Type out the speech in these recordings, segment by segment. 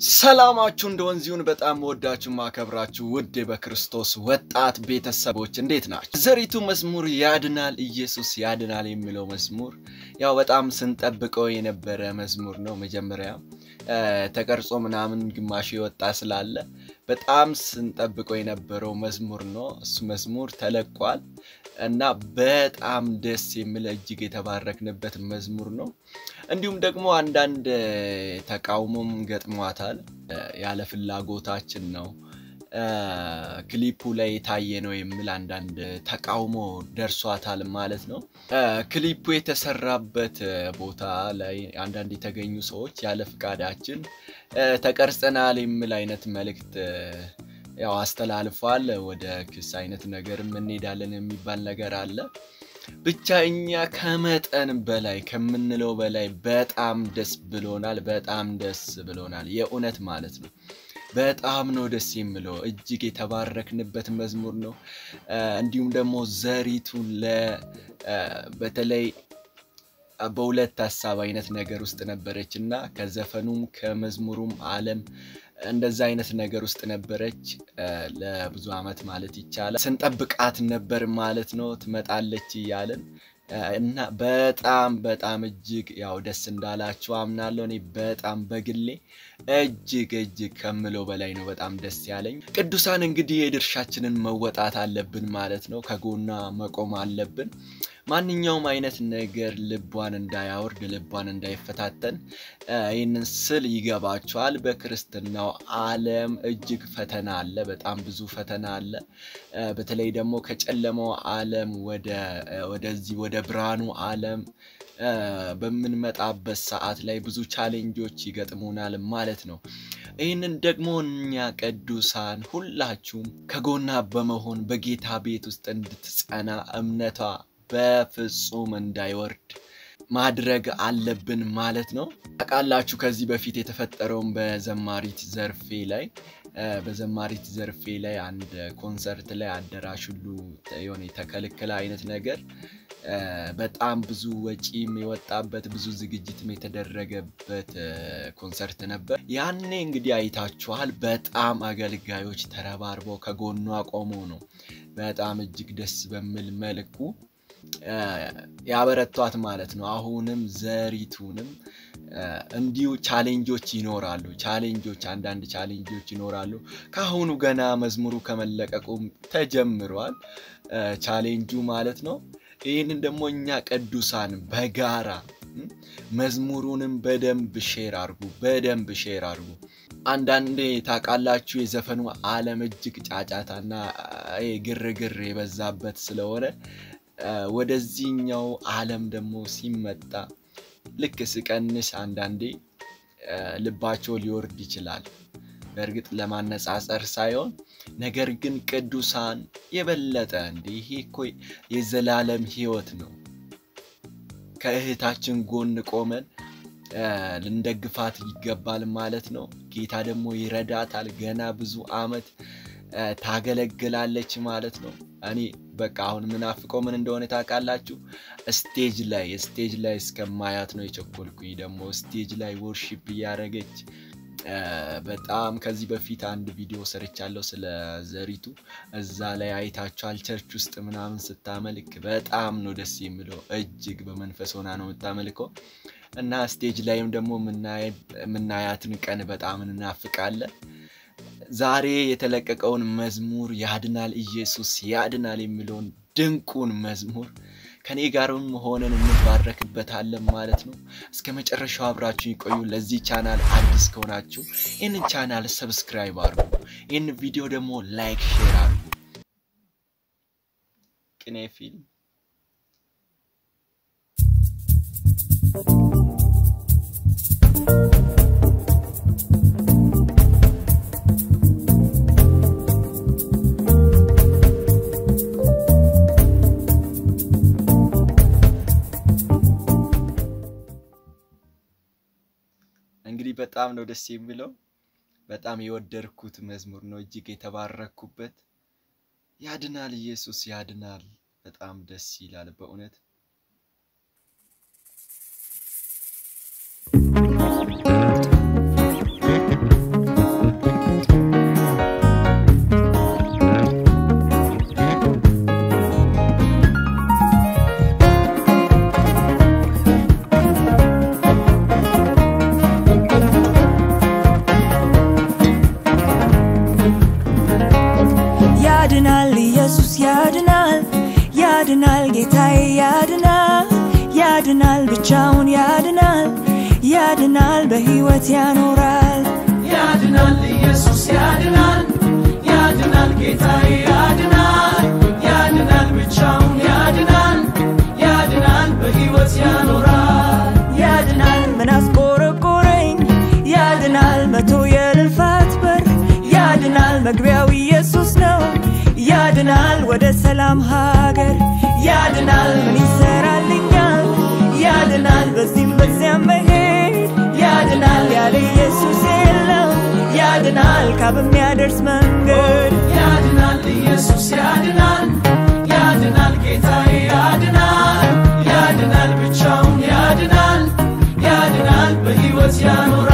ሰላማችሁ እንደ ወንዝ ይሁን። በጣም ወዳችሁ ማከብራችሁ ውድ በክርስቶስ ወጣት ቤተሰቦች እንዴት ናችሁ? ዘሪቱ መዝሙር ያድናል ኢየሱስ ያድናል የሚለው መዝሙር ያው በጣም ስንጠብቀው የነበረ መዝሙር ነው። መጀመሪያ ተቀርጾ ምናምን ግማሹ የወጣ ስላለ በጣም ስንጠብቀው የነበረው መዝሙር ነው። እሱ መዝሙር ተለቋል እና በጣም ደስ የሚል እጅግ የተባረክንበት መዝሙር ነው። እንዲሁም ደግሞ አንዳንድ ተቃውሞም ገጥሟታል። ያለ ፍላጎታችን ነው ክሊፑ ላይ የታየ ነው የሚል አንዳንድ ተቃውሞ ደርሷታል ማለት ነው። ክሊፑ የተሰራበት ቦታ ላይ አንዳንድ የተገኙ ሰዎች ያለ ፍቃዳችን ተቀርጸናል የሚል አይነት መልእክት ያው አስተላልፏል። ወደ ክስ አይነት ነገርም እንሄዳለን የሚባል ነገር አለ። ብቻ እኛ ከመጠን በላይ ከምንለው በላይ በጣም ደስ ብሎናል። በጣም ደስ ብሎናል የእውነት ማለት ነው። በጣም ነው ደስ የሚለው። እጅግ የተባረክንበት መዝሙር ነው። እንዲሁም ደግሞ ዘሪቱን በተለይ በሁለት ሀሳብ አይነት ነገር ውስጥ ነበረች እና ከዘፈኑም ከመዝሙሩም ዓለም እንደዛ አይነት ነገር ውስጥ ነበረች ለብዙ ዓመት ማለት ይቻላል። ስንጠብቃት ነበር ማለት ነው። ትመጣለች እያለን እና በጣም በጣም እጅግ ያው ደስ እንዳላችሁ አምናለሁ። እኔ በጣም በግሌ እጅግ እጅግ ከምለው በላይ ነው በጣም ደስ ያለኝ። ቅዱሳን እንግዲህ የድርሻችንን መወጣት አለብን ማለት ነው። ከጎኗ መቆም አለብን። ማንኛውም አይነት ነገር ልቧን እንዳያወርድ ልቧን እንዳይፈታተን ይህንን ስል ይገባቸዋል። በክርስትናው ዓለም እጅግ ፈተና አለ፣ በጣም ብዙ ፈተና አለ። በተለይ ደግሞ ከጨለማው ዓለም ወደዚህ ወደ ብርሃኑ ዓለም በምንመጣበት ሰዓት ላይ ብዙ ቻሌንጆች ይገጥሙናል ማለት ነው። ይህንን ደግሞ እኛ ቅዱሳን ሁላችሁም ከጎና በመሆን በጌታ ቤት ውስጥ እንድትጸና እምነቷ በፍጹም እንዳይወርድ ማድረግ አለብን ማለት ነው። ታውቃላችሁ ከዚህ በፊት የተፈጠረውን በዘማሪት ዘርፌ ላይ በዘማሪት ዘርፌ ላይ አንድ ኮንሰርት ላይ አዳራሽ ሁሉ የሆነ የተከለከለ አይነት ነገር በጣም ብዙ ወጪም የወጣበት ብዙ ዝግጅትም የተደረገበት ኮንሰርት ነበር። ያኔ እንግዲህ አይታችኋል። በጣም አገልጋዮች ተረባርበው ከጎኗ ቆመው ነው በጣም እጅግ ደስ በሚል መልኩ ያበረቷት ማለት ነው። አሁንም ዘሪቱንም እንዲሁ challenge ኦች ይኖራሉ። challenge ኦች አንዳንድ challenge ኦች ይኖራሉ። ከአሁኑ ገና መዝሙሩ ከመለቀቁም ተጀምሯል ቻሌንጁ ማለት ነው። ይህንን ደግሞ እኛ ቅዱሳን በጋራ መዝሙሩንም በደንብ share አርጉ፣ በደንብ share አርጉ። አንዳንዴ ታውቃላችሁ የዘፈኑ ዓለም እጅግ ጫጫታና ግርግር የበዛበት ስለሆነ ወደዚህኛው ዓለም ደግሞ ሲመጣ ልክ ስቀንስ አንዳንዴ ልባቸው ሊወርድ ይችላል። በእርግጥ ለማነጻጸር ሳይሆን ነገር ግን ቅዱሳን የበለጠ እንደ ይሄ እኮ የዘላለም ሕይወት ነው። ከእህታችን ጎን ቆመን ልንደግፋት ይገባል ማለት ነው። ጌታ ደግሞ ይረዳታል። ገና ብዙ ዓመት ታገለግላለች ማለት ነው። እኔ በቃ አሁን ምናፍቀው ምን እንደሆነ ታውቃላችሁ? stage ላይ stage ላይ እስከማያት ነው የቸኮልኩኝ። ደግሞ stage ላይ worship እያደረገች በጣም ከዚህ በፊት አንድ ቪዲዮ ሰርቻለሁ ስለ ዘሪቱ። እዛ ላይ አይታችኋል። church ውስጥ ምናምን ስታመልክ በጣም ነው ደስ የሚለው። እጅግ በመንፈስ ሆና ነው የምታመልከው እና stage ላይም ደግሞ የምናያትን ቀን በጣም እናፍቃለን። ዛሬ የተለቀቀውን መዝሙር ያድናል ኢየሱስ ያድናል የሚለውን ድንቁን መዝሙር ከኔ ጋርም ሆነን እንባረክበታለን ማለት ነው። እስከ መጨረሻው አብራችሁ ይቆዩ። ለዚህ ቻናል አዲስ ከሆናችሁ ይህንን ቻናል subscribe አድርጉ። ይህን ቪዲዮ ደግሞ like፣ share አድርጉ። ቅኔ ፊልም እንግዲህ በጣም ነው ደስ የሚለው። በጣም የወደድኩት መዝሙር ነው። እጅግ የተባረኩበት ያድናል ኢየሱስ ያድናል። በጣም ደስ ይላል በእውነት ያድናል በሕይወት ያኖራል። ያድናል ኢየሱስ ያድናል። ያድናል ጌታዬ ያድናል። ያድናል ብቻውን ያድናል። ያድናል በሕይወት ያኖራል። ያድናል ምን አስቆረቆረኝ። ያድናል መቶ የልፋት በር። ያድናል መግቢያው ኢየሱስ ነው። ያድናል ወደ ሰላም ሀገር። ያድናል ምን ይሰራልኛል። ያድናል በዚህም በዚያም መሄድ ያድናል ያለ ኢየሱስ የለም። ያድናል ካብ የሚያደርስ መንገድ። ያድናል ኢየሱስ ያድናል። ያድናል ጌታዬ ያድናል። ያድናል ብቻውን ያድናል። ያድናል በሕይወት ያኖራል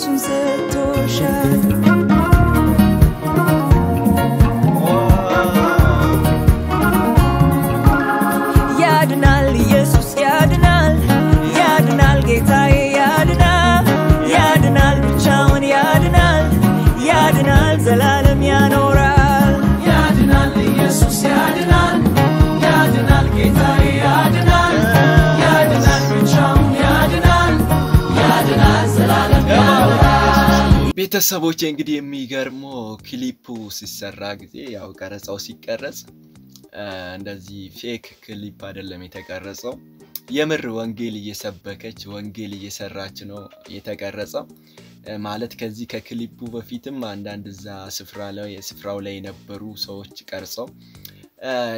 için se ቤተሰቦቼ እንግዲህ የሚገርመው ክሊፑ ሲሰራ ጊዜ ያው ቀረጻው ሲቀረጽ እንደዚህ fake ክሊፕ አይደለም የተቀረጸው። የምር ወንጌል እየሰበከች ወንጌል እየሰራች ነው የተቀረጸው። ማለት ከዚህ ከክሊፑ በፊትም አንዳንድ እዛ ስፍራ ላይ ስፍራው ላይ የነበሩ ሰዎች ቀርጸው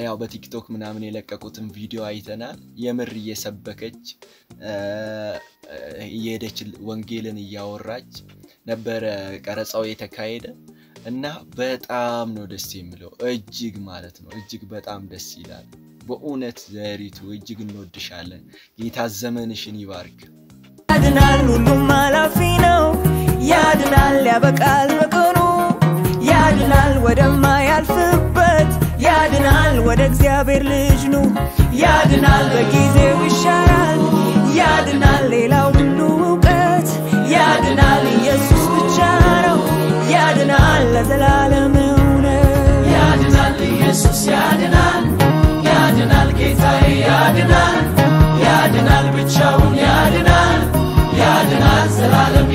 ያው በቲክቶክ ምናምን የለቀቁትን ቪዲዮ አይተናል። የምር እየሰበከች እየሄደች ወንጌልን እያወራች ነበረ ቀረጻው የተካሄደ እና በጣም ነው ደስ የሚለው እጅግ ማለት ነው እጅግ በጣም ደስ ይላል። በእውነት ዘሪቱ እጅግ እንወድሻለን። ጌታ ዘመንሽን ይባርክ። ያድናል ሁሉም አላፊ ነው ያድናል ያበቃል በቀኑ ያድናል ወደማያልፍበት ያድናል ወደ እግዚአብሔር ልጅ ኑ። ያድናል በጊዜው ይሻራል። ያድናል ሌላው ሁሉ እውቀት። ያድናል ኢየሱስ ብቻ ነው። ያድናል ለዘላለም እውነት። ያድናል ኢየሱስ ያድናል። ያድናል ጌታዬ ያድናል። ያድናል ብቻውን ያድናል። ያድናል ዘላለም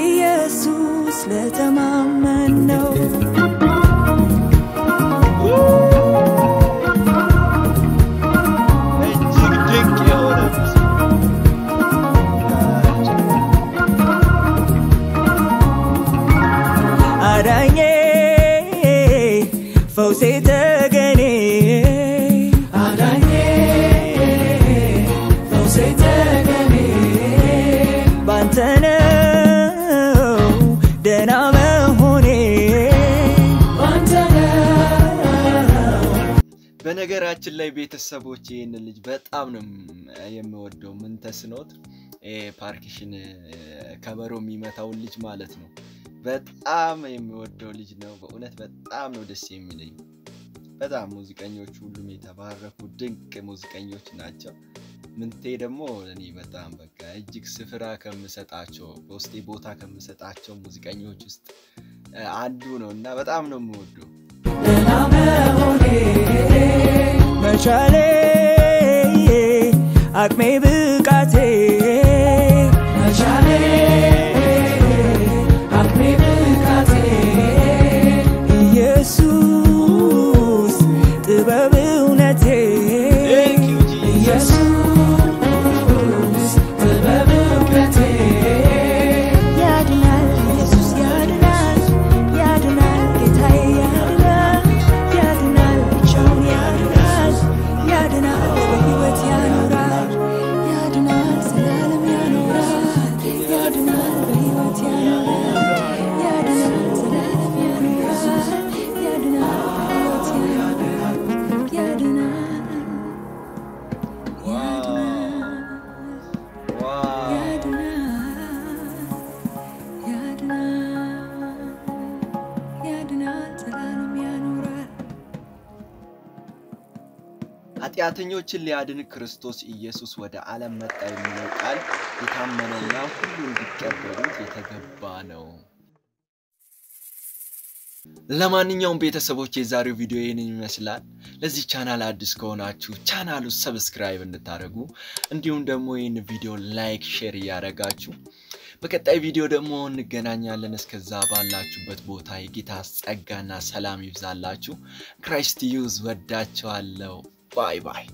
ኢየሱስ ለተማመን ነው እጅግ ድንቅ በነገራችን ላይ ቤተሰቦች ይህንን ልጅ በጣም ነው የምወደው። ምን ተስኖት ፓርክሽን ከበሮ የሚመታውን ልጅ ማለት ነው። በጣም የሚወደው ልጅ ነው። በእውነት በጣም ነው ደስ የሚለኝ። በጣም ሙዚቀኞቹ ሁሉም የተባረኩ ድንቅ ሙዚቀኞች ናቸው። ምንቴ ደግሞ እኔ በጣም በቃ እጅግ ስፍራ ከምሰጣቸው በውስጤ ቦታ ከምሰጣቸው ሙዚቀኞች ውስጥ አንዱ ነው እና በጣም ነው የምወደው። चले आत्मे बिकाते ኃጢአተኞችን ሊያድን ክርስቶስ ኢየሱስ ወደ ዓለም መጣ የሚለው ቃል የታመነና ሁሉ እንዲቀበሉት የተገባ ነው። ለማንኛውም ቤተሰቦች የዛሬው ቪዲዮ ይህንን ይመስላል። ለዚህ ቻናል አዲስ ከሆናችሁ ቻናሉ subscribe እንድታደርጉ እንዲሁም ደግሞ ይህን ቪዲዮ like፣ share እያደረጋችሁ በቀጣይ ቪዲዮ ደግሞ እንገናኛለን። እስከዛ ባላችሁበት ቦታ የጌታ ጸጋና ሰላም ይብዛላችሁ። ክራይስት ዩዝ ወዳቸዋለሁ። Bye bye.